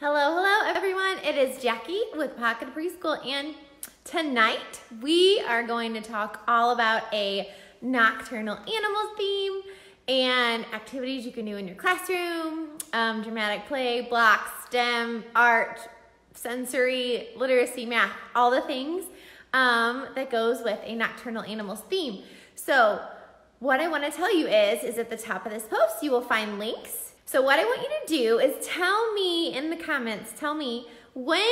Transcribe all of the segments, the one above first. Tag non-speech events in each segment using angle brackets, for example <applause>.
Hello, hello everyone. It is Jackie with Pocket Preschool and tonight we are going to talk all about a nocturnal animals theme and activities you can do in your classroom, um, dramatic play, blocks, STEM, art, sensory, literacy, math, all the things um, that goes with a nocturnal animals theme. So what I wanna tell you is, is at the top of this post, you will find links so what I want you to do is tell me in the comments, tell me when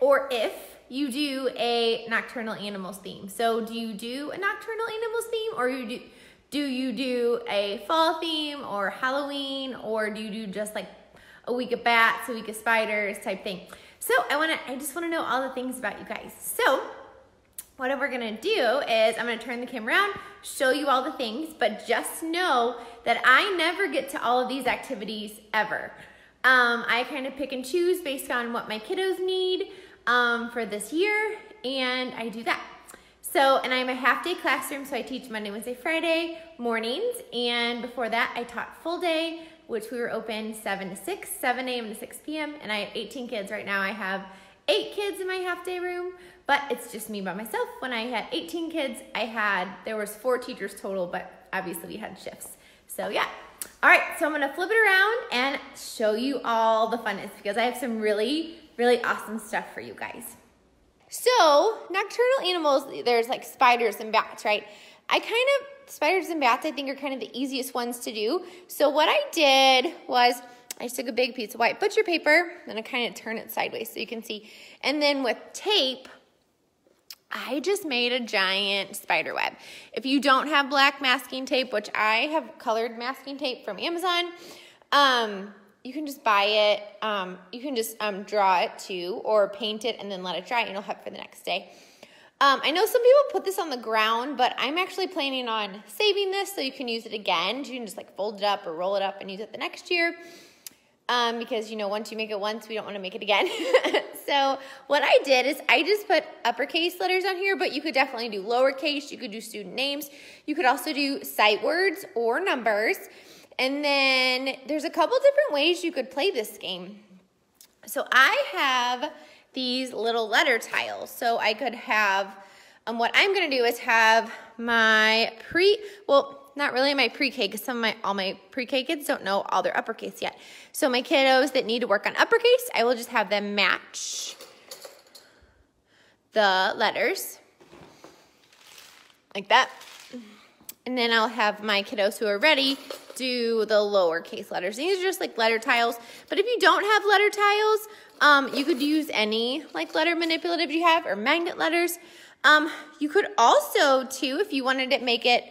or if you do a nocturnal animals theme. So do you do a nocturnal animals theme or you do, do you do a fall theme or Halloween or do you do just like a week of bats, a week of spiders type thing? So I wanna, I just wanna know all the things about you guys. So what we're gonna do is I'm gonna turn the camera around, show you all the things, but just know that I never get to all of these activities ever. Um, I kind of pick and choose based on what my kiddos need um, for this year, and I do that. So, and I'm a half day classroom, so I teach Monday, Wednesday, Friday mornings, and before that I taught full day, which we were open 7 to 6, 7 a.m. to 6 p.m., and I have 18 kids right now. I have eight kids in my half day room, but it's just me by myself. When I had 18 kids, I had, there was four teachers total, but obviously we had shifts. So yeah. All right, so I'm gonna flip it around and show you all the funness because I have some really, really awesome stuff for you guys. So nocturnal animals, there's like spiders and bats, right? I kind of, spiders and bats I think are kind of the easiest ones to do. So what I did was, I just took a big piece of white butcher paper, and I kind of turn it sideways so you can see. And then with tape, I just made a giant spider web. If you don't have black masking tape, which I have colored masking tape from Amazon, um, you can just buy it. Um, you can just um, draw it too, or paint it and then let it dry, and it'll have for the next day. Um, I know some people put this on the ground, but I'm actually planning on saving this so you can use it again. You can just like fold it up or roll it up and use it the next year um, because you know once you make it once we don't want to make it again. <laughs> So what I did is I just put uppercase letters on here but you could definitely do lowercase you could do student names. You could also do sight words or numbers. And then there's a couple different ways you could play this game. So I have these little letter tiles. So I could have um, what I'm gonna do is have my pre well not really my pre-K because some of my all my pre-K kids don't know all their uppercase yet. So my kiddos that need to work on uppercase, I will just have them match the letters like that. And then I'll have my kiddos who are ready do the lowercase letters. These are just like letter tiles. But if you don't have letter tiles, um, you could use any like letter manipulative you have or magnet letters. Um, you could also too, if you wanted to make it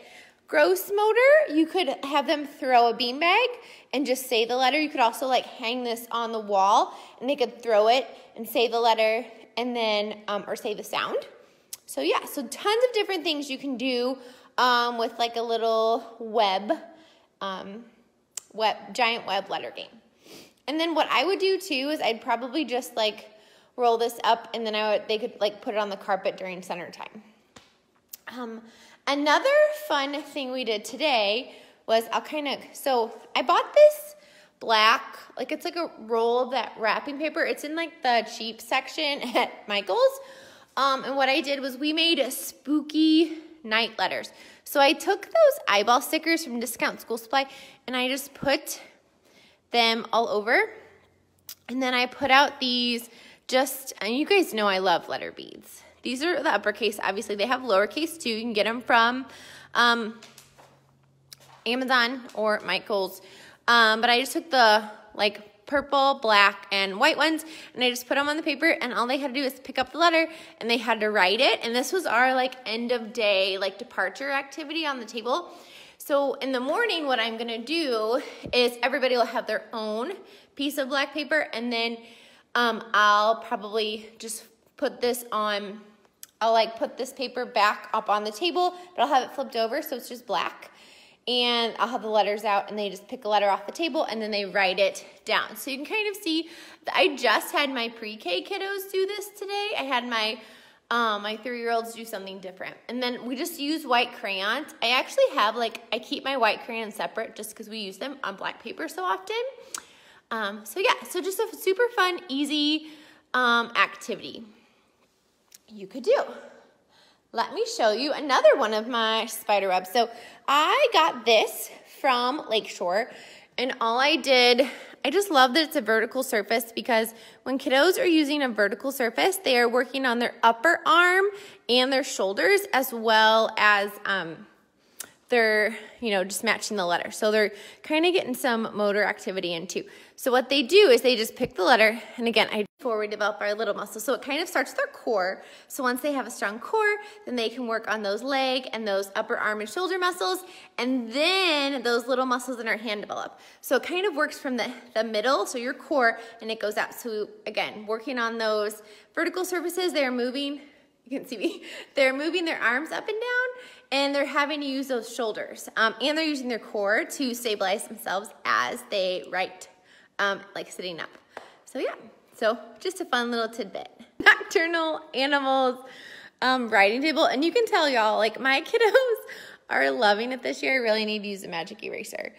Gross motor, you could have them throw a beanbag and just say the letter. You could also like hang this on the wall and they could throw it and say the letter and then, um, or say the sound. So yeah, so tons of different things you can do um, with like a little web, um, web, giant web letter game. And then what I would do too is I'd probably just like roll this up and then I would, they could like put it on the carpet during center time. Um, Another fun thing we did today was I'll kind of, so I bought this black, like it's like a roll of that wrapping paper. It's in like the cheap section <laughs> at Michael's. Um, and what I did was we made spooky night letters. So I took those eyeball stickers from Discount School Supply and I just put them all over. And then I put out these just, and you guys know I love letter beads. These are the uppercase. Obviously, they have lowercase too. You can get them from um, Amazon or Michael's. Um, but I just took the like purple, black, and white ones, and I just put them on the paper, and all they had to do is pick up the letter, and they had to write it, and this was our like end of day, like departure activity on the table. So in the morning, what I'm gonna do is everybody will have their own piece of black paper, and then um, I'll probably just put this on I'll like put this paper back up on the table, but I'll have it flipped over so it's just black. And I'll have the letters out and they just pick a letter off the table and then they write it down. So you can kind of see, I just had my pre-K kiddos do this today. I had my um, my three-year-olds do something different. And then we just use white crayons. I actually have like, I keep my white crayons separate just because we use them on black paper so often. Um, so yeah, so just a super fun, easy um, activity you could do. Let me show you another one of my spider webs. So I got this from Lakeshore and all I did, I just love that it's a vertical surface because when kiddos are using a vertical surface, they are working on their upper arm and their shoulders as well as um, they're, you know, just matching the letter. So they're kind of getting some motor activity in too. So what they do is they just pick the letter, and again, I before we develop our little muscles. So it kind of starts their core. So once they have a strong core, then they can work on those leg and those upper arm and shoulder muscles, and then those little muscles in our hand develop. So it kind of works from the, the middle, so your core, and it goes out. So again, working on those vertical surfaces, they're moving, you can see me, <laughs> they're moving their arms up and down, and they're having to use those shoulders. Um, and they're using their core to stabilize themselves as they write, um, like sitting up. So yeah, so just a fun little tidbit. <laughs> Nocturnal animals um, writing table. And you can tell y'all, like my <laughs> kiddos are loving it this year. I really need to use a magic eraser.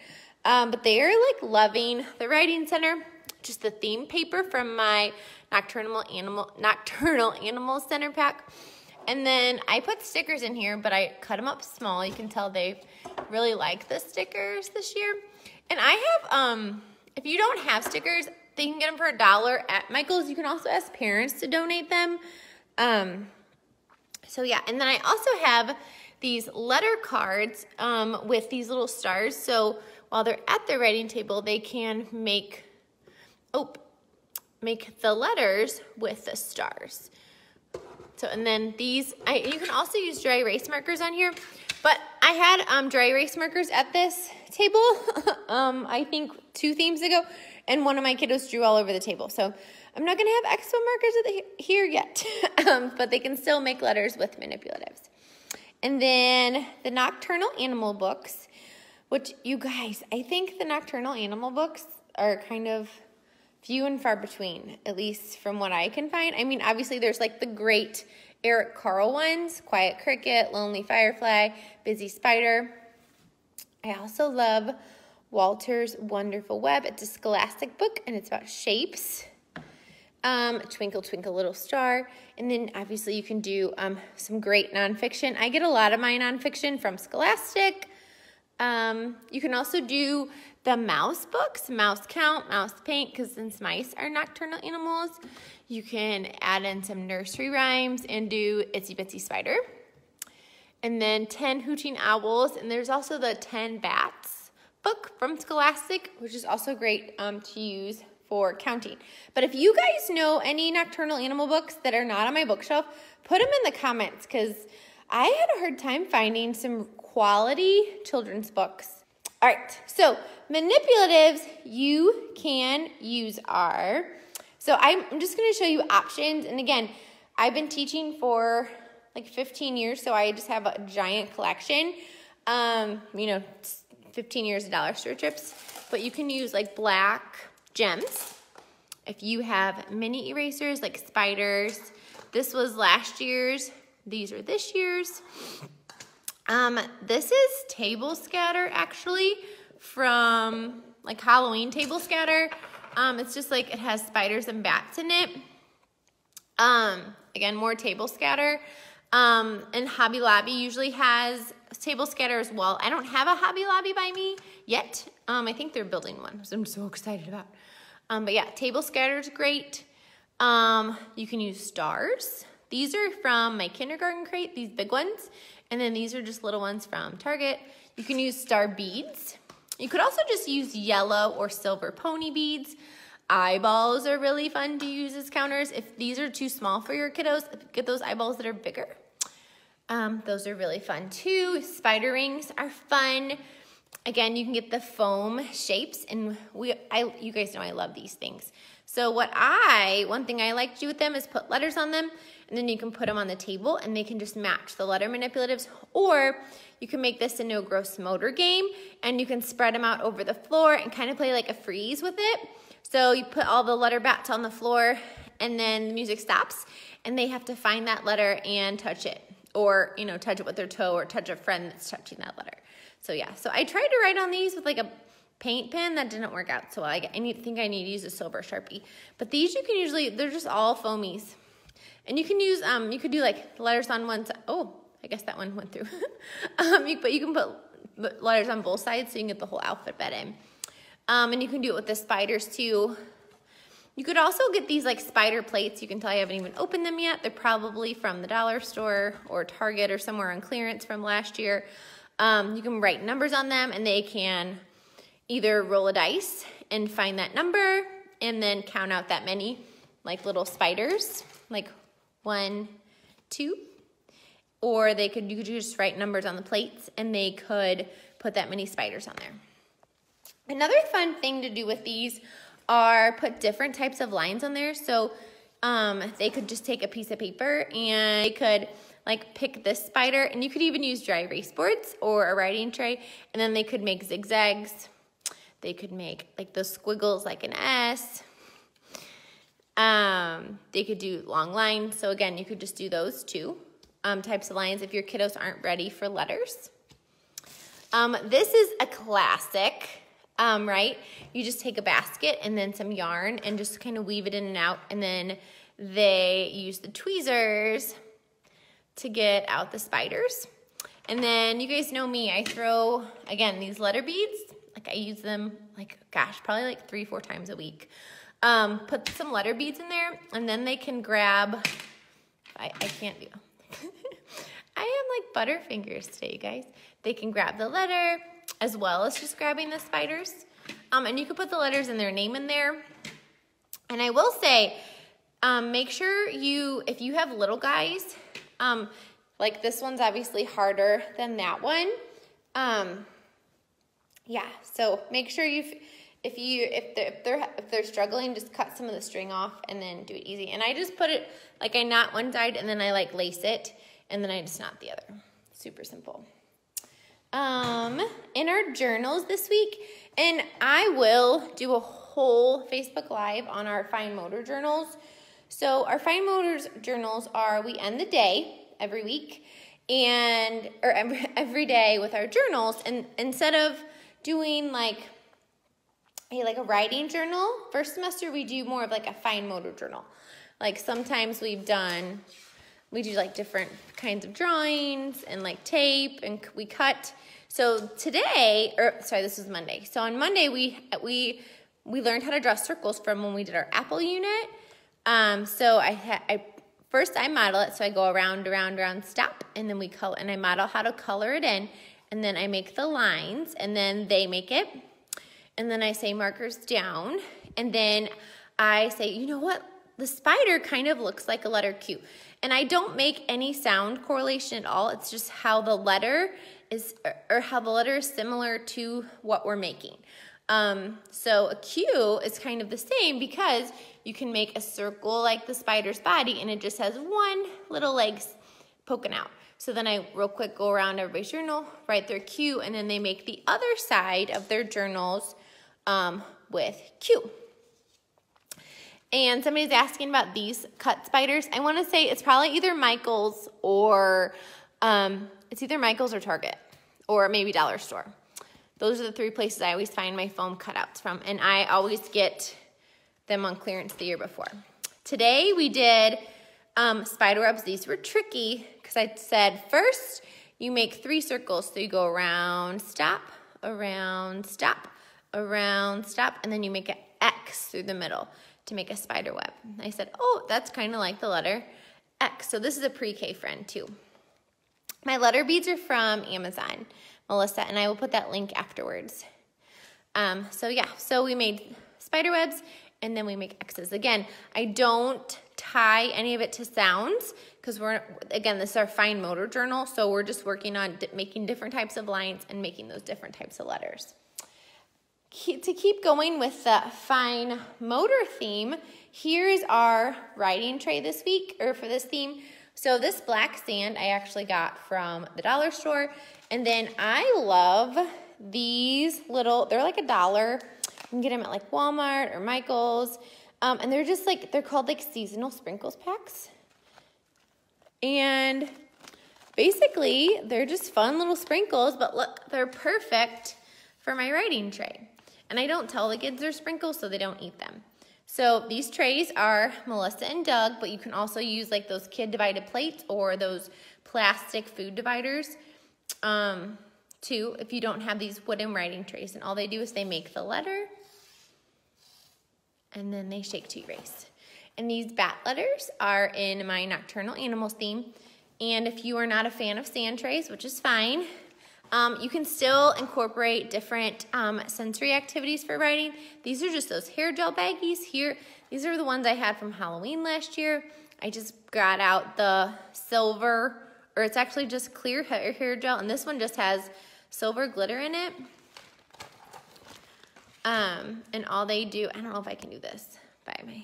Um, but they are like loving the writing center. Just the theme paper from my nocturnal animal nocturnal animal center pack. And then I put stickers in here, but I cut them up small. You can tell they really like the stickers this year. And I have, um, if you don't have stickers, they can get them for a dollar at Michael's. You can also ask parents to donate them. Um, so yeah, and then I also have these letter cards um, with these little stars. So while they're at the writing table, they can make, oh, make the letters with the stars. So, and then these, I, you can also use dry erase markers on here, but I had um, dry erase markers at this table, <laughs> um, I think two themes ago, and one of my kiddos drew all over the table. So I'm not gonna have expo markers here yet, <laughs> um, but they can still make letters with manipulatives. And then the nocturnal animal books, which you guys, I think the nocturnal animal books are kind of few and far between, at least from what I can find. I mean, obviously, there's like the great Eric Carle ones Quiet Cricket, Lonely Firefly, Busy Spider. I also love Walter's Wonderful Web. It's a scholastic book and it's about shapes. Um, Twinkle, Twinkle, Little Star. And then obviously you can do um, some great nonfiction. I get a lot of my nonfiction from Scholastic. Um, you can also do the mouse books, Mouse Count, Mouse Paint, because since mice are nocturnal animals, you can add in some nursery rhymes and do Itsy Bitsy Spider. And then 10 Hooting Owls, and there's also the 10 Bats book from Scholastic, which is also great um, to use for counting. But if you guys know any nocturnal animal books that are not on my bookshelf, put them in the comments because I had a hard time finding some quality children's books all right, so manipulatives you can use are, so I'm just gonna show you options. And again, I've been teaching for like 15 years, so I just have a giant collection. Um, you know, 15 years of dollar store trips, but you can use like black gems. If you have mini erasers like spiders, this was last year's, these are this year's. Um, this is table scatter actually from like Halloween table scatter. Um, it's just like it has spiders and bats in it. Um, again, more table scatter. Um, and Hobby Lobby usually has table scatter as well. I don't have a Hobby Lobby by me yet. Um, I think they're building one, so I'm so excited about. Um, but yeah, table scatter is great. Um, you can use stars. These are from my kindergarten crate, these big ones. And then these are just little ones from Target. You can use star beads. You could also just use yellow or silver pony beads. Eyeballs are really fun to use as counters. If these are too small for your kiddos, get those eyeballs that are bigger. Um, those are really fun too. Spider rings are fun. Again, you can get the foam shapes and we, I, you guys know I love these things. So what I, one thing I like to do with them is put letters on them and then you can put them on the table and they can just match the letter manipulatives or you can make this into a gross motor game and you can spread them out over the floor and kind of play like a freeze with it. So you put all the letter bats on the floor and then the music stops and they have to find that letter and touch it or, you know, touch it with their toe or touch a friend that's touching that letter. So yeah, so I tried to write on these with like a paint pen that didn't work out so well. I, I need, think I need to use a silver Sharpie. But these you can usually, they're just all foamies. And you can use, um, you could do like letters on one side. Oh, I guess that one went through. <laughs> um, you, but you can put letters on both sides so you can get the whole alphabet in. Um, and you can do it with the spiders too. You could also get these like spider plates. You can tell I haven't even opened them yet. They're probably from the dollar store or Target or somewhere on clearance from last year. Um, you can write numbers on them and they can either roll a dice and find that number and then count out that many like little spiders, like one, two, or they could you could just write numbers on the plates and they could put that many spiders on there. Another fun thing to do with these are put different types of lines on there. So um, they could just take a piece of paper and they could like pick this spider and you could even use dry erase boards or a writing tray and then they could make zigzags. They could make like the squiggles like an S. Um, they could do long lines. So again, you could just do those two um, types of lines if your kiddos aren't ready for letters. Um, this is a classic um, right? You just take a basket and then some yarn and just kind of weave it in and out. And then they use the tweezers to get out the spiders. And then you guys know me, I throw, again, these letter beads. Like I use them like, gosh, probably like three, four times a week. Um, put some letter beads in there and then they can grab, I, I can't do, <laughs> I am like butterfingers today, you guys. They can grab the letter, as well as just grabbing the spiders. Um, and you could put the letters and their name in there. And I will say, um, make sure you, if you have little guys, um, like this one's obviously harder than that one. Um, yeah, so make sure you, if you, if they're, if they're, if they're struggling, just cut some of the string off and then do it easy. And I just put it, like I knot one side and then I like lace it and then I just knot the other. Super simple um, in our journals this week, and I will do a whole Facebook Live on our fine motor journals. So our fine motors journals are we end the day every week and or every, <laughs> every day with our journals and instead of doing like a like a writing journal first semester we do more of like a fine motor journal like sometimes we've done we do like different kinds of drawings and like tape and we cut. So today, or sorry, this was Monday. So on Monday we we we learned how to draw circles from when we did our apple unit. Um, so I I first I model it, so I go around, around, around, stop, and then we color and I model how to color it in, and then I make the lines, and then they make it, and then I say markers down, and then I say, you know what? The spider kind of looks like a letter Q. And I don't make any sound correlation at all. It's just how the letter is, or how the letter is similar to what we're making. Um, so a Q is kind of the same because you can make a circle like the spider's body and it just has one little legs poking out. So then I real quick go around everybody's journal, write their Q, and then they make the other side of their journals um, with Q. And somebody's asking about these cut spiders. I want to say it's probably either Michael's or um, it's either Michael's or Target or maybe Dollar Store. Those are the three places I always find my foam cutouts from, and I always get them on clearance the year before. Today we did um, spider webs. These were tricky because I said first you make three circles. So you go around, stop, around, stop, around, stop, and then you make an X through the middle to make a spider web. I said, oh, that's kind of like the letter X. So this is a pre-K friend too. My letter beads are from Amazon, Melissa, and I will put that link afterwards. Um, so yeah, so we made spider webs and then we make X's. Again, I don't tie any of it to sounds because we're, again, this is our fine motor journal. So we're just working on making different types of lines and making those different types of letters to keep going with the fine motor theme, here's our writing tray this week, or for this theme. So this black sand I actually got from the dollar store. And then I love these little, they're like a dollar. You can get them at like Walmart or Michael's. Um, and they're just like, they're called like seasonal sprinkles packs. And basically, they're just fun little sprinkles, but look, they're perfect for my writing tray. And I don't tell the kids they're sprinkles so they don't eat them. So these trays are Melissa and Doug, but you can also use like those kid divided plates or those plastic food dividers um, too if you don't have these wooden writing trays. And all they do is they make the letter and then they shake to erase. And these bat letters are in my nocturnal animals theme. And if you are not a fan of sand trays, which is fine, um, you can still incorporate different um, sensory activities for writing. These are just those hair gel baggies here. These are the ones I had from Halloween last year. I just got out the silver, or it's actually just clear hair, hair gel, and this one just has silver glitter in it. Um, and all they do, I don't know if I can do this by my,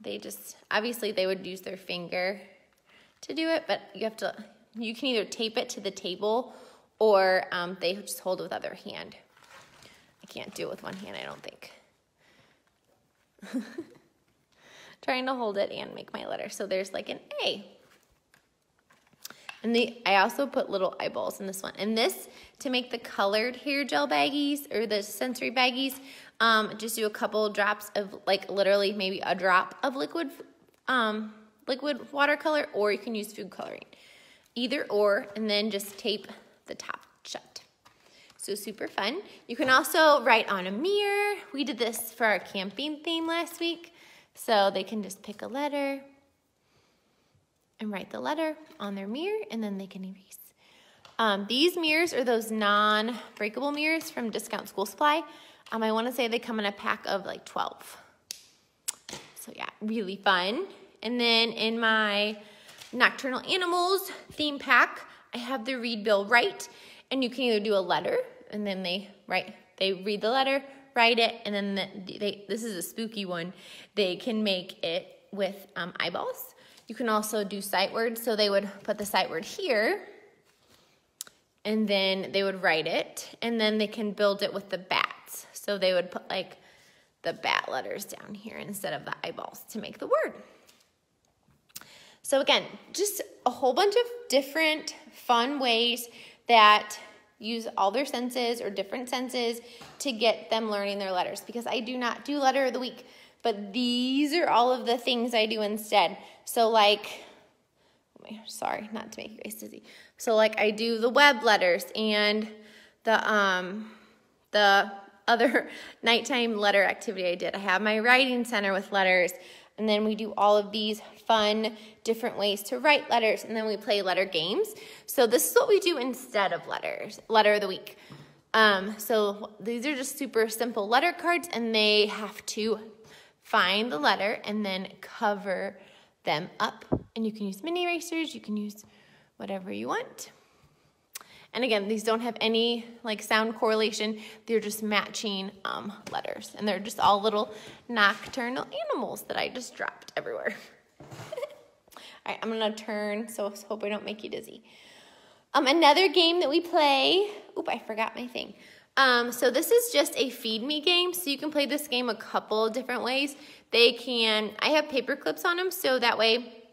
they just, obviously they would use their finger to do it, but you have to, you can either tape it to the table or um, they just hold with other hand. I can't do it with one hand, I don't think. <laughs> Trying to hold it and make my letter. So there's like an A. And the, I also put little eyeballs in this one. And this, to make the colored hair gel baggies or the sensory baggies, um, just do a couple drops of like literally maybe a drop of liquid, um, liquid watercolor or you can use food coloring. Either or, and then just tape the top shut. So super fun. You can also write on a mirror. We did this for our camping theme last week. So they can just pick a letter and write the letter on their mirror and then they can erase. Um, these mirrors are those non-breakable mirrors from Discount School Supply. Um, I wanna say they come in a pack of like 12. So yeah, really fun. And then in my Nocturnal Animals theme pack, I have the read build write, and you can either do a letter, and then they write, they read the letter, write it, and then the, they, this is a spooky one, they can make it with um, eyeballs. You can also do sight words, so they would put the sight word here, and then they would write it, and then they can build it with the bats. So they would put like the bat letters down here instead of the eyeballs to make the word. So again, just a whole bunch of different fun ways that use all their senses or different senses to get them learning their letters because I do not do letter of the week, but these are all of the things I do instead. So like, sorry, not to make you guys dizzy. So like I do the web letters and the, um, the other <laughs> nighttime letter activity I did. I have my writing center with letters. And then we do all of these fun different ways to write letters and then we play letter games. So this is what we do instead of letters, letter of the week. Um, so these are just super simple letter cards and they have to find the letter and then cover them up. And you can use mini erasers, you can use whatever you want. And again, these don't have any like sound correlation. They're just matching um, letters. And they're just all little nocturnal animals that I just dropped everywhere. <laughs> all right, I'm gonna turn, so hope I don't make you dizzy. Um, another game that we play, oop, I forgot my thing. Um, so this is just a feed me game. So you can play this game a couple different ways. They can, I have paper clips on them, so that way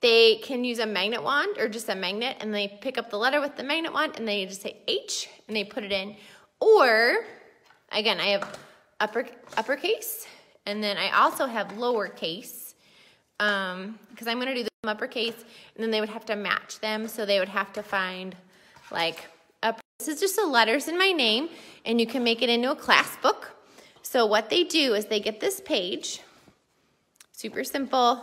they can use a magnet wand or just a magnet and they pick up the letter with the magnet wand and they just say H and they put it in. Or, again, I have upper uppercase and then I also have lowercase um, because I'm going to do them uppercase and then they would have to match them. So they would have to find like, upper. this is just the letters in my name and you can make it into a class book. So what they do is they get this page, super simple.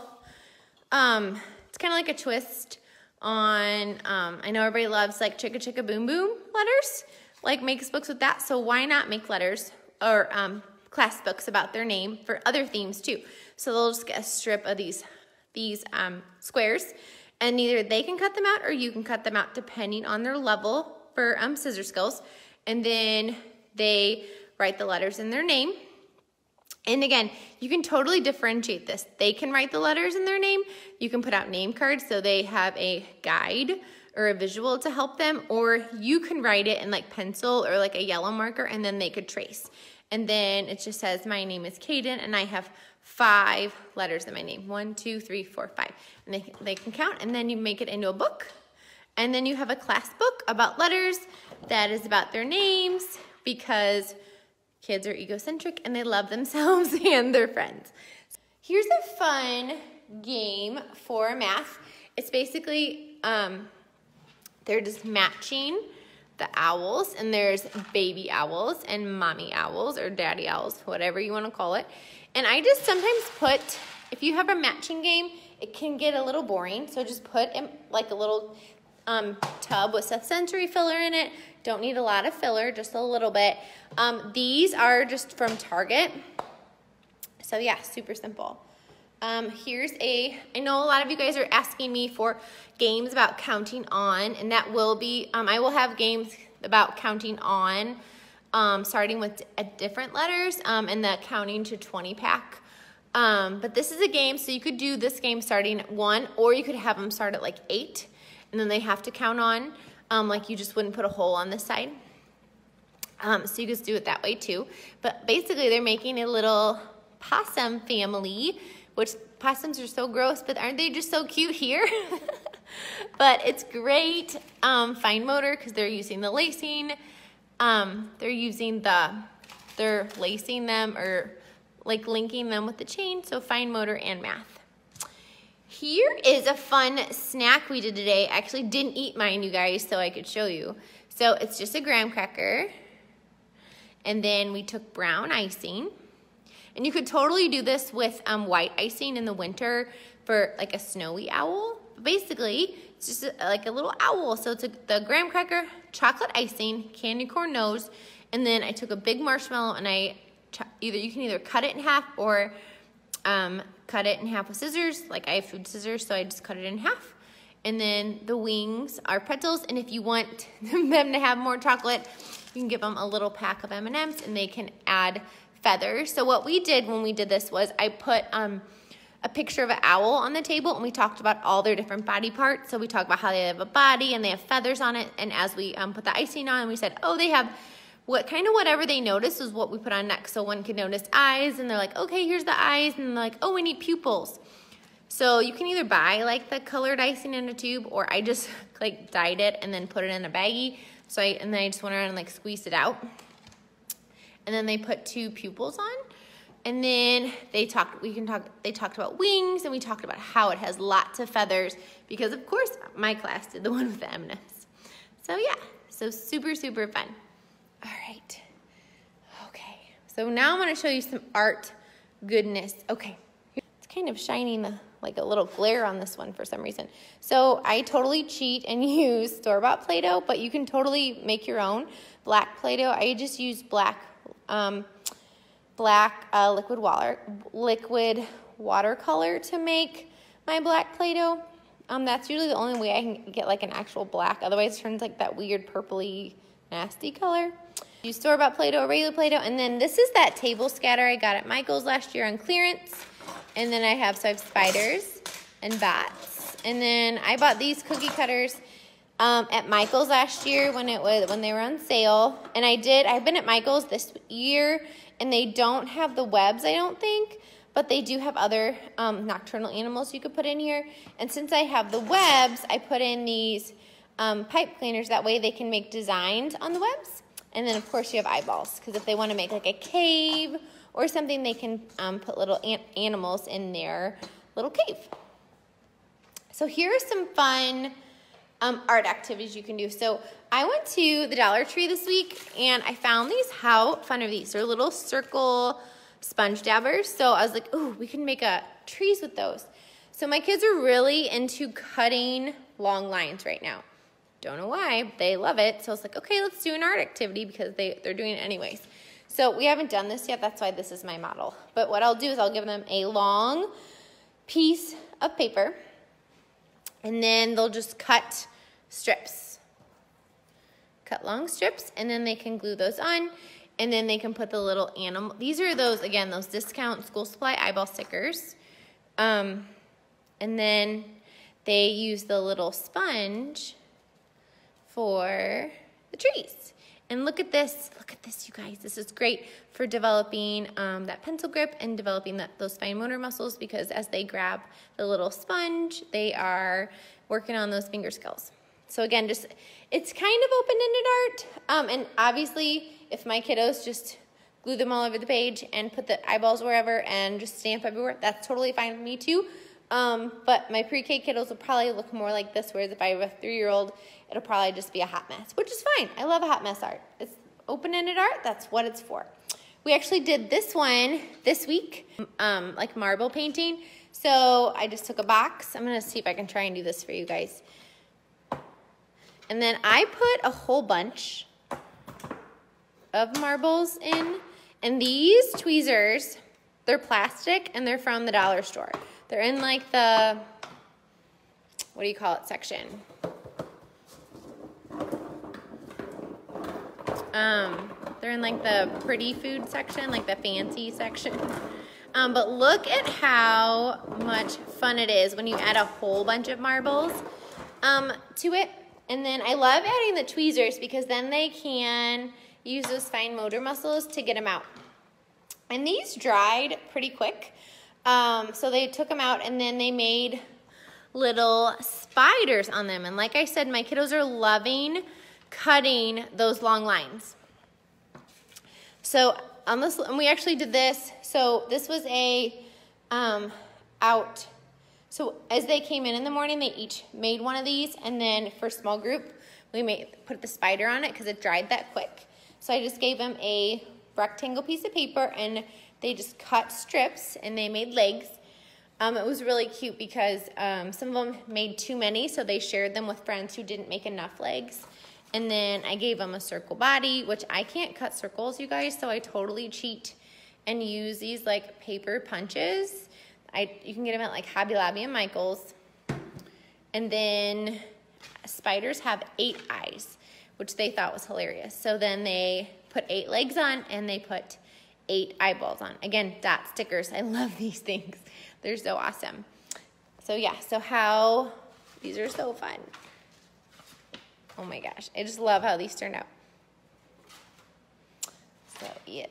Um, kind of like a twist on, um, I know everybody loves like chicka chicka boom boom letters, like makes books with that. So why not make letters or um, class books about their name for other themes too? So they'll just get a strip of these, these um, squares and either they can cut them out or you can cut them out depending on their level for um, scissor skills. And then they write the letters in their name and again, you can totally differentiate this. They can write the letters in their name. You can put out name cards so they have a guide or a visual to help them, or you can write it in like pencil or like a yellow marker and then they could trace. And then it just says, my name is Kaden and I have five letters in my name. One, two, three, four, five. And they, they can count and then you make it into a book. And then you have a class book about letters that is about their names because Kids are egocentric and they love themselves <laughs> and their friends. Here's a fun game for math. It's basically, um, they're just matching the owls, and there's baby owls and mommy owls or daddy owls, whatever you want to call it. And I just sometimes put, if you have a matching game, it can get a little boring. So just put in like a little um, tub with some sensory filler in it. Don't need a lot of filler, just a little bit. Um, these are just from Target. So yeah, super simple. Um, here's a, I know a lot of you guys are asking me for games about counting on, and that will be, um, I will have games about counting on, um, starting with different letters, um, and the counting to 20 pack. Um, but this is a game, so you could do this game starting at one, or you could have them start at like eight, and then they have to count on, um, like you just wouldn't put a hole on this side. Um, so you just do it that way too. But basically they're making a little possum family, which possums are so gross, but aren't they just so cute here? <laughs> but it's great um, fine motor because they're using the lacing. Um, they're using the, they're lacing them or like linking them with the chain. So fine motor and math. Here is a fun snack we did today. I actually didn't eat mine, you guys, so I could show you. So it's just a graham cracker. And then we took brown icing. And you could totally do this with um, white icing in the winter for like a snowy owl. Basically, it's just a, like a little owl. So it's a, the graham cracker, chocolate icing, candy corn nose, and then I took a big marshmallow and I either you can either cut it in half or um, cut it in half with scissors. Like I have food scissors, so I just cut it in half. And then the wings are pretzels. And if you want <laughs> them to have more chocolate, you can give them a little pack of M&Ms and they can add feathers. So what we did when we did this was I put um, a picture of an owl on the table and we talked about all their different body parts. So we talked about how they have a body and they have feathers on it. And as we um, put the icing on, we said, oh, they have what kind of whatever they notice is what we put on next. So one can notice eyes and they're like, okay, here's the eyes. And they're like, oh, we need pupils. So you can either buy like the colored icing in a tube or I just <laughs> like dyed it and then put it in a baggie. So I, and then I just went around and like squeezed it out. And then they put two pupils on. And then they talked, we can talk, they talked about wings and we talked about how it has lots of feathers because of course my class did the <laughs> one with the M&Ms. So yeah, so super, super fun. All right, okay. So now I'm gonna show you some art goodness. Okay, it's kind of shining the, like a little glare on this one for some reason. So I totally cheat and <laughs> use store-bought Play-Doh, but you can totally make your own black Play-Doh. I just use black um, black uh, liquid water, liquid watercolor to make my black Play-Doh. Um, that's usually the only way I can get like an actual black. Otherwise it turns like that weird purpley nasty color. Use store-bought Play-Doh, regular Play-Doh, and then this is that table scatter I got at Michael's last year on clearance. And then I have, so I have spiders and bats. And then I bought these cookie cutters um, at Michael's last year when it was when they were on sale. And I did, I've been at Michael's this year and they don't have the webs, I don't think, but they do have other um, nocturnal animals you could put in here. And since I have the webs, I put in these um, pipe cleaners. That way they can make designs on the webs. And then of course you have eyeballs because if they want to make like a cave or something, they can um, put little an animals in their little cave. So here are some fun um, art activities you can do. So I went to the Dollar Tree this week and I found these. How fun are these? They're little circle sponge dabbers. So I was like, oh, we can make a trees with those. So my kids are really into cutting long lines right now. Don't know why, they love it. So I was like, okay, let's do an art activity because they, they're doing it anyways. So we haven't done this yet, that's why this is my model. But what I'll do is I'll give them a long piece of paper and then they'll just cut strips. Cut long strips, and then they can glue those on, and then they can put the little animal. These are those, again, those discount school supply eyeball stickers. Um, and then they use the little sponge for the trees. And look at this, look at this, you guys. This is great for developing um, that pencil grip and developing that, those fine motor muscles because as they grab the little sponge, they are working on those finger skills. So again, just it's kind of open-ended art. Um, and obviously, if my kiddos just glue them all over the page and put the eyeballs wherever and just stamp everywhere. That's totally fine with me too. Um, but my pre-K kiddos will probably look more like this, whereas if I have a three-year-old, it'll probably just be a hot mess, which is fine. I love a hot mess art. It's open-ended art, that's what it's for. We actually did this one this week, um, like marble painting. So I just took a box. I'm gonna see if I can try and do this for you guys. And then I put a whole bunch of marbles in. And these tweezers, they're plastic and they're from the dollar store. They're in like the, what do you call it, section. Um, they're in like the pretty food section, like the fancy section. Um, but look at how much fun it is when you add a whole bunch of marbles um, to it. And then I love adding the tweezers because then they can use those fine motor muscles to get them out. And these dried pretty quick. Um, so they took them out and then they made little spiders on them. And like I said, my kiddos are loving cutting those long lines. So on this, and we actually did this. So this was a um, out. So as they came in in the morning, they each made one of these. And then for small group, we made put the spider on it because it dried that quick. So I just gave them a rectangle piece of paper and they just cut strips and they made legs. Um, it was really cute because um, some of them made too many, so they shared them with friends who didn't make enough legs. And then I gave them a circle body, which I can't cut circles, you guys, so I totally cheat and use these like paper punches. I, you can get them at like Hobby Lobby and Michael's. And then spiders have eight eyes, which they thought was hilarious. So then they put eight legs on and they put eight eyeballs on. Again, dot stickers. I love <laughs> these things. They're so awesome. So yeah, so how, these are so fun. Oh my gosh, I just love how these turn out. So yes.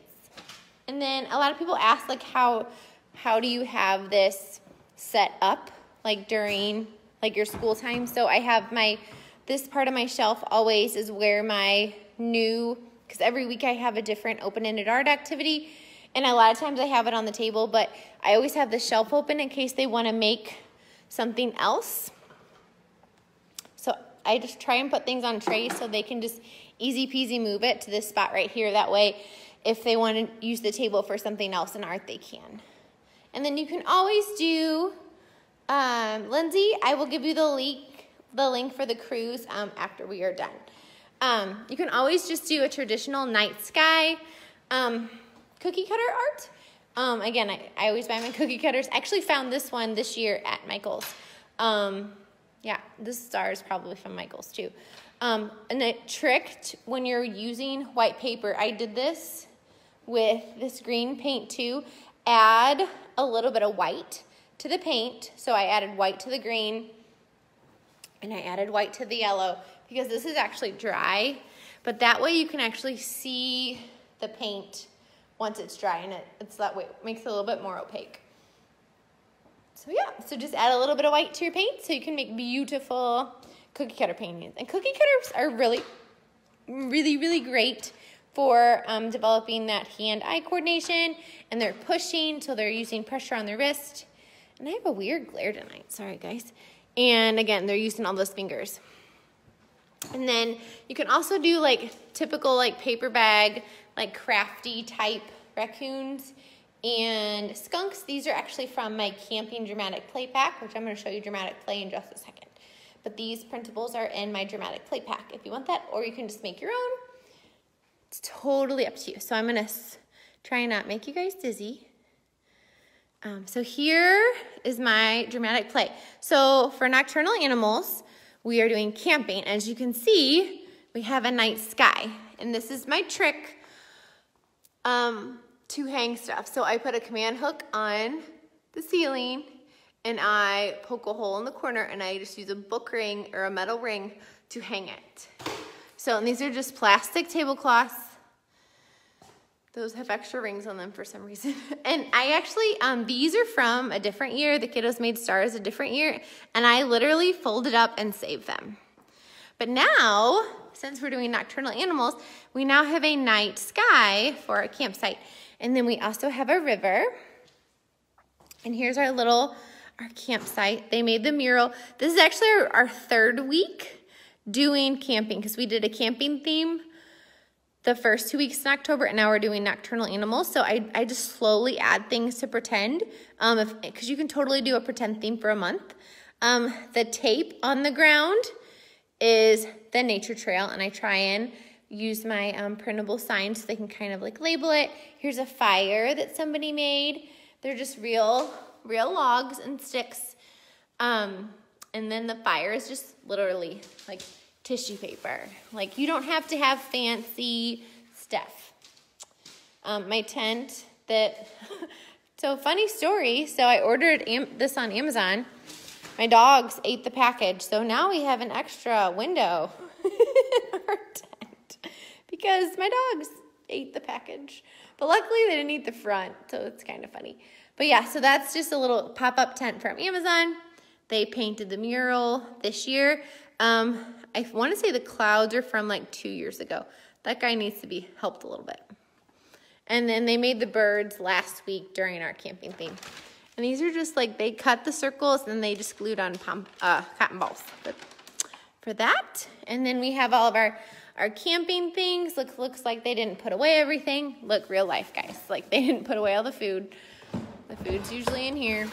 And then a lot of people ask like how how do you have this set up like during like your school time? So I have my this part of my shelf always is where my new because every week I have a different open-ended art activity and a lot of times I have it on the table, but I always have the shelf open in case they want to make something else. So I just try and put things on trays so they can just easy peasy move it to this spot right here. That way, if they want to use the table for something else in art, they can. And then you can always do, um, Lindsay, I will give you the link, the link for the cruise um, after we are done. Um, you can always just do a traditional night sky um, cookie cutter art. Um, again, I, I always buy my cookie cutters. I actually found this one this year at Michael's. Um, yeah, this star is probably from Michael's too. Um, and it tricked when you're using white paper. I did this with this green paint too. Add a little bit of white to the paint. So I added white to the green and I added white to the yellow because this is actually dry. But that way you can actually see the paint once it's dry and it, it's that way, it makes it a little bit more opaque. So yeah, so just add a little bit of white to your paint so you can make beautiful cookie cutter paintings. And cookie cutters are really, really, really great for um, developing that hand-eye coordination and they're pushing so they're using pressure on their wrist. And I have a weird glare tonight, sorry guys. And again, they're using all those fingers. And then you can also do like typical like paper bag, like crafty type raccoons and skunks, these are actually from my Camping Dramatic Play Pack, which I'm going to show you Dramatic Play in just a second. But these printables are in my Dramatic Play Pack if you want that, or you can just make your own. It's totally up to you. So I'm going to try and not make you guys dizzy. Um, so here is my dramatic play. So for nocturnal animals, we are doing camping. As you can see, we have a night sky. And this is my trick. Um, to hang stuff. So I put a command hook on the ceiling and I poke a hole in the corner and I just use a book ring or a metal ring to hang it. So and these are just plastic tablecloths. Those have extra rings on them for some reason. <laughs> And I actually, um, these are from a different year. The kiddos made stars a different year. And I literally folded up and saved them. But now since we're doing nocturnal animals, we now have a night sky for our campsite. And then we also have a river. And here's our little, our campsite. They made the mural. This is actually our, our third week doing camping because we did a camping theme the first two weeks in October, and now we're doing nocturnal animals. So I, I just slowly add things to pretend, um, because you can totally do a pretend theme for a month. Um, the tape on the ground is the nature trail, and I try and use my um, printable signs so they can kind of like label it. Here's a fire that somebody made. They're just real, real logs and sticks. Um, and then the fire is just literally like tissue paper. Like you don't have to have fancy stuff. Um, my tent that, <laughs> so funny story. So I ordered this on Amazon. My dogs ate the package. So now we have an extra window <laughs> in our tent because my dogs ate the package. But luckily they didn't eat the front. So it's kind of funny. But yeah, so that's just a little pop-up tent from Amazon. They painted the mural this year. Um, I want to say the clouds are from like two years ago. That guy needs to be helped a little bit. And then they made the birds last week during our camping theme. And these are just like, they cut the circles and they just glued on pom, uh, cotton balls but for that. And then we have all of our, our camping things. Looks, looks like they didn't put away everything. Look, real life, guys. Like they <laughs> didn't put away all the food. The food's usually in here,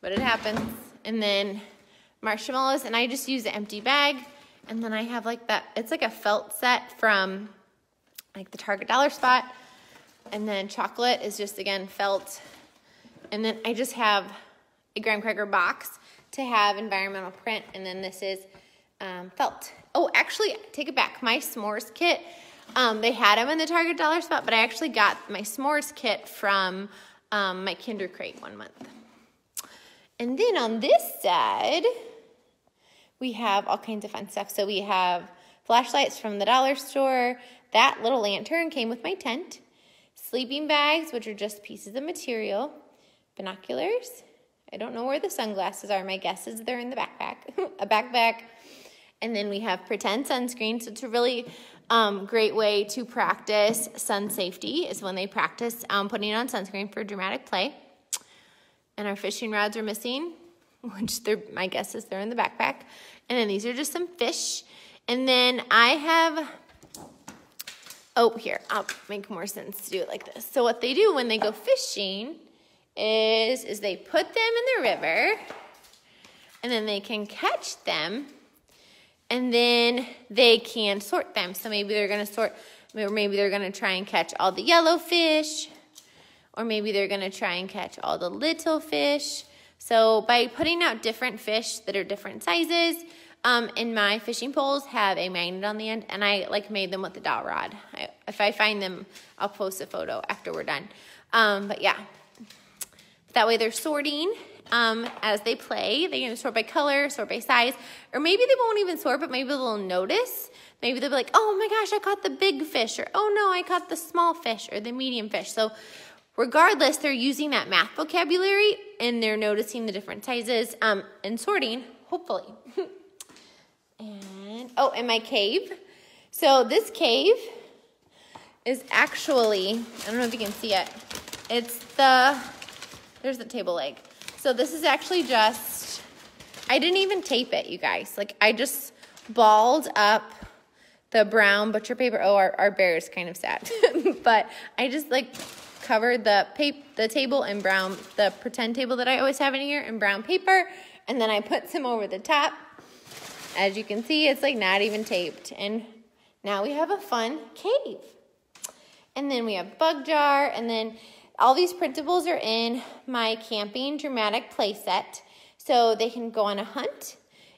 but it happens. And then marshmallows and I just use an empty bag. And then I have like that, it's like a felt set from like the Target Dollar Spot. And then chocolate is just again felt. And then I just have a graham cracker box to have environmental print. And then this is um, felt. Oh, actually, take it back. My s'mores kit, um, they had them in the Target Dollar Spot, but I actually got my s'mores kit from um, my Kinder Crate one month. And then on this side, we have all kinds of fun stuff. So we have flashlights from the dollar store. That little lantern came with my tent. Sleeping bags, which are just pieces of material. Binoculars. I don't know where the sunglasses are. My guess is they're in the backpack. <laughs> a backpack. And then we have pretend sunscreen. So it's a really um, great way to practice sun safety is when they practice um, putting on sunscreen for dramatic play. And our fishing rods are missing, <laughs> which they're, my guess is they're in the backpack. And then these are just some fish. And then I have, oh, here, I'll make more sense to do it like this. So what they do when they go fishing is, is they put them in the river and then they can catch them and then they can sort them. So maybe they're gonna sort, or maybe they're gonna try and catch all the yellow fish, or maybe they're gonna try and catch all the little fish. So by putting out different fish that are different sizes, um, and my fishing poles have a magnet on the end, and I like made them with the dowel rod. I, if I find them, I'll post a photo after we're done. Um, but yeah, that way they're sorting um, as they play. They can sort by color, sort by size, or maybe they won't even sort, but maybe they'll notice. Maybe they'll be like, oh my gosh, I caught the big fish, or oh no, I caught the small fish, or the medium fish. So Regardless, they're using that math vocabulary and they're noticing the different sizes um, and sorting, hopefully. <laughs> and, oh, and my cave. So this cave is actually, I don't know if you can see it. It's the, there's the table leg. So this is actually just, I didn't even tape it, you guys. Like I just balled up the brown butcher paper. Oh, our, our bear is kind of sad. <laughs> but I just like covered the the table in brown, the pretend table that I always have in here in brown paper, and then I put some over the top. As you can see, it's like not even taped. And now we have a fun cave. And then we have bug jar, and then all these printables are in my camping dramatic play set. So they can go on a hunt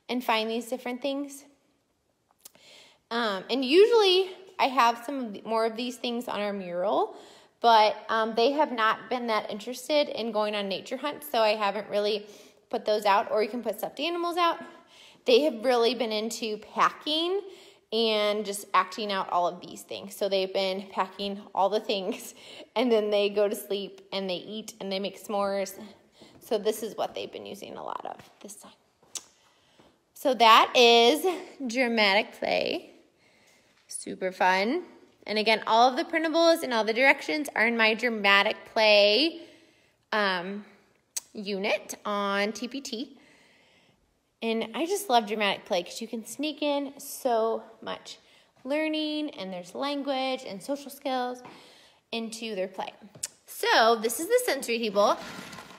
and find these different things. Um, and usually I have some more of these things on our mural but um, they have not been that interested in going on nature hunts, so I haven't really put those out, or you can put stuffed animals out. They have really been into packing and just acting out all of these things. So they've been packing all the things, <laughs> and then they go to sleep and they eat and they make s'mores. So this is what they've been using a lot of this time. So that is dramatic play. Super fun. And again, all of the printables and all the directions are in my dramatic play um, unit on TPT. And I just love dramatic play because you can sneak in so much learning and there's language and social skills into their play. So this is the sensory table.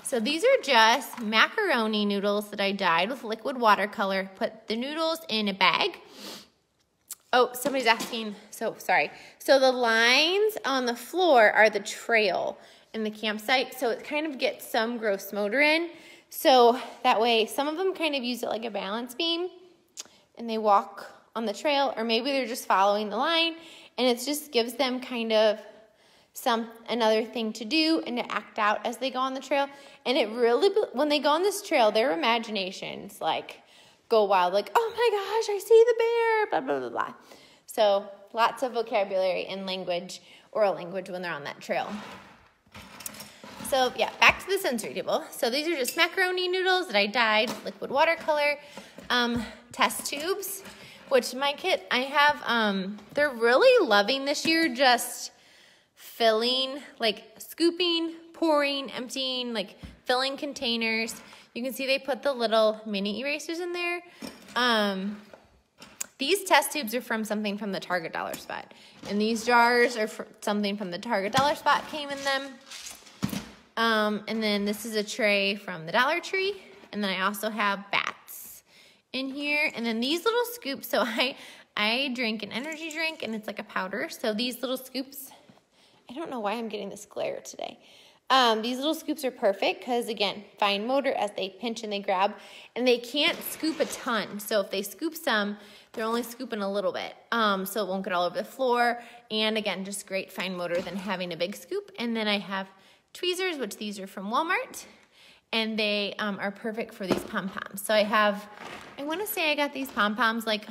So these are just macaroni noodles that I dyed with liquid watercolor. Put the noodles in a bag. Oh, somebody's asking, so sorry. So the lines on the floor are the trail in the campsite. So it kind of gets some gross motor in. So that way, some of them kind of use it like a balance beam and they walk on the trail, or maybe they're just following the line and it just gives them kind of some another thing to do and to act out as they go on the trail. And it really, when they go on this trail, their imaginations like go wild, like, oh my gosh, I see the bear, blah, blah, blah, blah. So lots of vocabulary and language, oral language when they're on that trail. So yeah, back to the sensory table. So these are just macaroni noodles that I dyed liquid watercolor. Um, test tubes, which my kit, I have, um, they're really loving this year just filling, like scooping, pouring, emptying, like filling containers. You can see they put the little mini erasers in there. Um, these test tubes are from something from the Target Dollar Spot. And these jars are something from the Target Dollar Spot came in them. Um, and then this is a tray from the Dollar Tree. And then I also have bats in here. And then these little scoops, so <laughs> I, I drink an energy drink and it's like a powder. So these little scoops, I don't know why I'm getting this glare today. Um, these little scoops are perfect because again, fine motor as they pinch and they grab and they can't scoop a ton. So if they scoop some, they're only scooping a little bit. Um, so it won't get all over the floor. And again, just great fine motor than having a big scoop. And then I have tweezers, which these are from Walmart, and they um, are perfect for these pom-poms. So I have, I wanna say I got these pom-poms like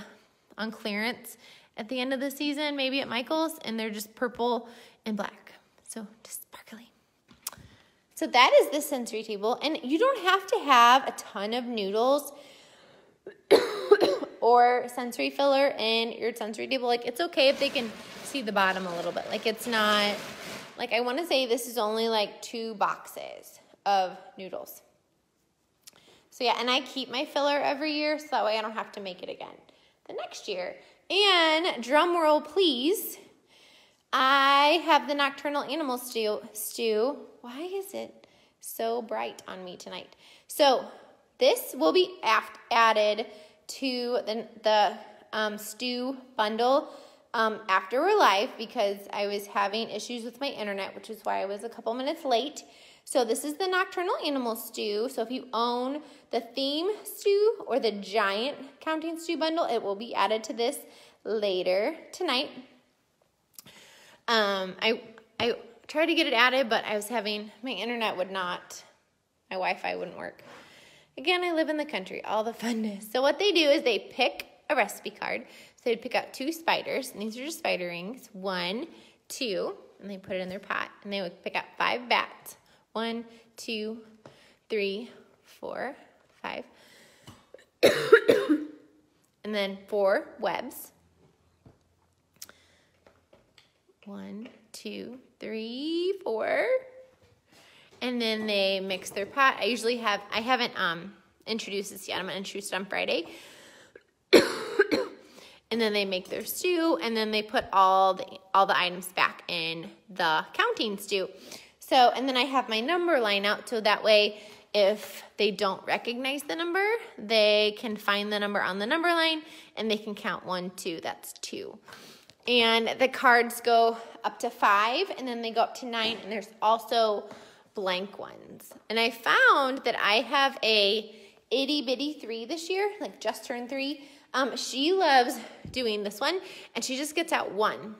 on clearance at the end of the season, maybe at Michael's, and they're just purple and black. So just. So that is the sensory table, and you don't have to have a ton of noodles <coughs> or sensory filler in your sensory table. Like it's okay if they can see the bottom a little bit. Like it's not like I want to say this is only like two boxes of noodles. So yeah, and I keep my filler every year so that way I don't have to make it again the next year. And drum roll please, I have the nocturnal animal stew. stew. Why is it so bright on me tonight? So this will be added to the, the um, stew bundle um, after we're live because I was having issues with my internet, which is why I was a couple minutes late. So this is the Nocturnal Animal Stew. So if you own the theme stew or the giant counting stew bundle, it will be added to this later tonight. Um, I I tried to get it added, but I was having my internet would not, my Wi-Fi wouldn't work. Again, I live in the country, all the funness. So what they do is they pick a recipe card. So they'd pick out two spiders, and these are just spider rings. One, two, and they put it in their pot. And they would pick out five bats. One, two, three, four, five. <coughs> and then four webs. One, two, three, four. And then they mix their pot. I usually have, I haven't um, introduced this yet. I'm to introduce it on Friday <coughs> and then they make their stew and then they put all the all the items back in the counting stew. So, and then I have my number line out so that way if they don't recognize the number, they can find the number on the number line and they can count one, two, that's two. And the cards go up to five and then they go up to nine and there's also blank ones. And I found that I have a itty bitty three this year, like just turned three. Um, she loves doing this one, and she just gets out one.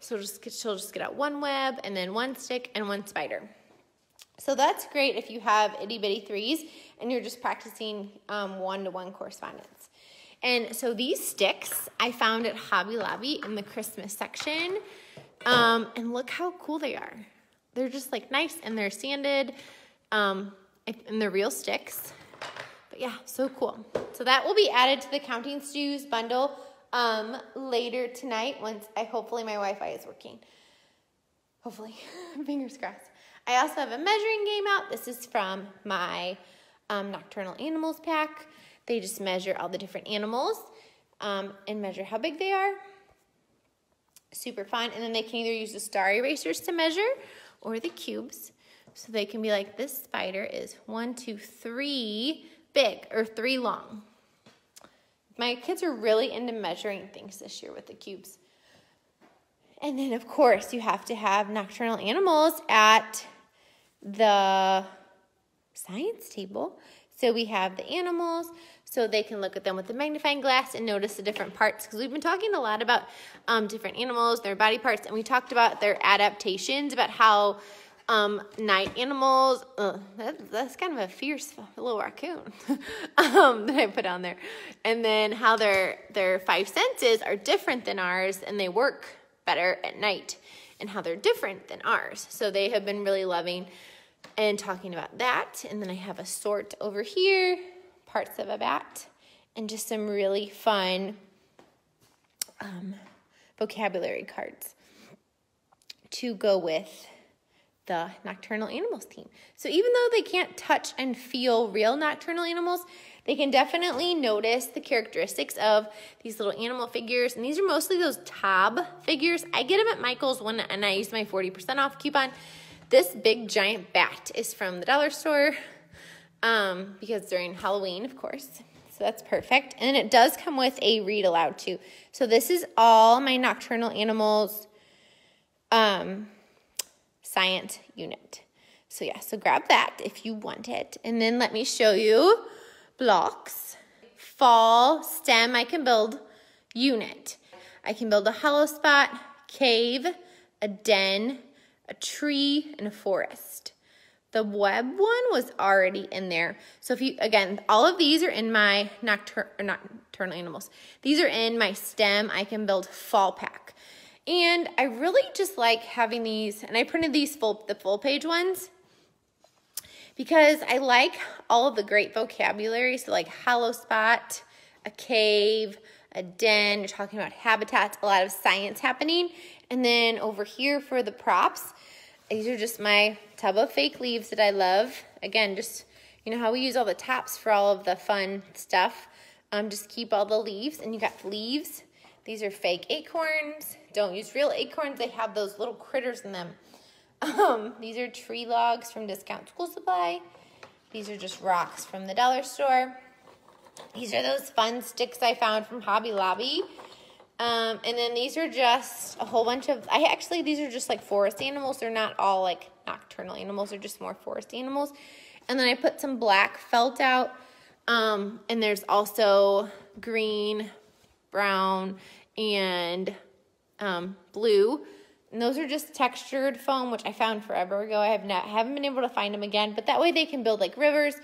So just she'll just get out one web, and then one stick, and one spider. So that's great if you have itty bitty threes, and you're just practicing um, one-to-one correspondence. And so these sticks I found at Hobby Lobby in the Christmas section. Um, and look how cool they are. They're just like nice and they're sanded um, and they're real sticks But yeah, so cool. So that will be added to the Counting Stews bundle um, later tonight once I hopefully my Wi-Fi is working. Hopefully, <laughs> fingers crossed. I also have a measuring game out. This is from my um, Nocturnal Animals pack. They just measure all the different animals um, and measure how big they are. Super fun. And then they can either use the star erasers to measure or the cubes. So they can be like, this spider is one, two, three big or three long. My kids are really into measuring things this year with the cubes. And then, of course, you have to have nocturnal animals at the science table. So we have the animals, so they can look at them with the magnifying glass and notice the different parts. Because we've been talking a lot about um, different animals, their body parts, and we talked about their adaptations, about how um, night animals, uh, that, that's kind of a fierce little raccoon <laughs> um, that I put on there. And then how their, their five senses are different than ours and they work better at night and how they're different than ours. So they have been really loving and talking about that. And then I have a sort over here, parts of a bat, and just some really fun um, vocabulary cards to go with the nocturnal animals team. So even though they can't touch and feel real nocturnal animals, they can definitely notice the characteristics of these little animal figures. And these are mostly those tab figures. I get them at Michael's when and I use my 40% off coupon. This big giant bat is from the dollar store um, because during Halloween, of course. So that's perfect. And it does come with a read aloud too. So this is all my nocturnal animals um, science unit. So yeah, so grab that if you want it. And then let me show you blocks. Fall stem I can build unit. I can build a hollow spot, cave, a den, a tree, and a forest. The web one was already in there. So if you, again, all of these are in my noctur nocturnal animals. These are in my stem I can build fall pack. And I really just like having these, and I printed these full, the full page ones because I like all of the great vocabulary. So like hollow spot, a cave, a den, you're talking about habitats, a lot of science happening. And then over here for the props, these are just my tub of fake leaves that I love. Again, just, you know how we use all the tops for all of the fun stuff. Um, just keep all the leaves and you got leaves. These are fake acorns. Don't use real acorns. They have those little critters in them. <laughs> Um, these are tree logs from Discount School Supply. These are just rocks from the dollar store. These are those fun sticks I found from Hobby Lobby. Um, and then these are just a whole bunch of, I actually, these are just like forest animals. They're not all like nocturnal animals. They're just more forest animals. And then I put some black felt out. Um, and there's also green, brown, and um, blue. And those are just textured foam, which I found forever ago. I have not haven't been able to find them again, but that way they can build like rivers.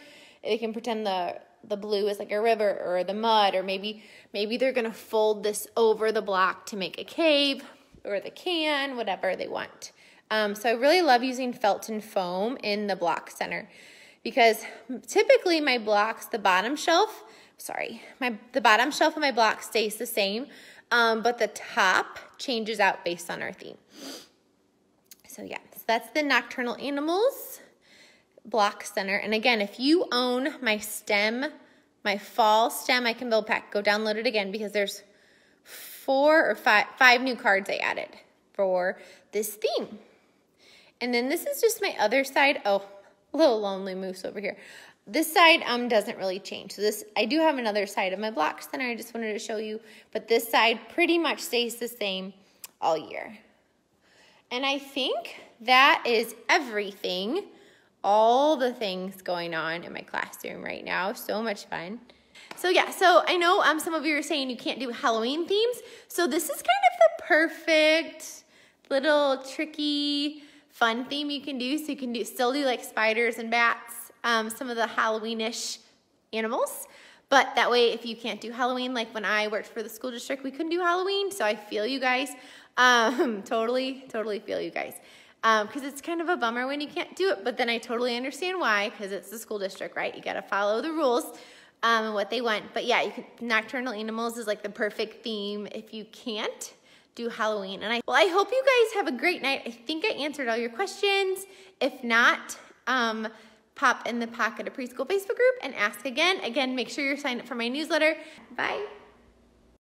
They can pretend the the blue is like a river or the mud, or maybe maybe they're gonna fold this over the block to make a cave or the can, whatever they want. Um, so I really love using felt and foam in the block center because typically my blocks, the bottom shelf, sorry, my the bottom shelf of my block stays the same, um, but the top changes out based on our theme. So yeah, so that's the Nocturnal Animals block center. And again, if you own my stem, my fall stem I can build pack, go download it again because there's four or five, five new cards I added for this theme. And then this is just my other side. Oh, a little lonely moose over here. This side um, doesn't really change. So this, I do have another side of my block center I just wanted to show you, but this side pretty much stays the same all year. And I think that is everything, all the things going on in my classroom right now. So much fun. So yeah, so I know um, some of you are saying you can't do Halloween themes. So this is kind of the perfect little tricky fun theme you can do. So you can do still do like spiders and bats um, some of the Halloweenish animals. But that way, if you can't do Halloween, like when I worked for the school district, we couldn't do Halloween. So I feel you guys. <laughs> Um, totally, totally feel you guys. Because um, it's kind of a bummer when you can't do it. But then I totally understand why, because it's the school district, right? You got to follow the rules. um, and what they want. But yeah, you can, nocturnal animals is like the perfect theme if you can't do Halloween. And I, well, I hope you guys have a great night. I think I answered all your questions. If not, um, pop in the Pocket of Preschool Facebook group and ask again. Again, make sure you're signed up for my newsletter. Bye.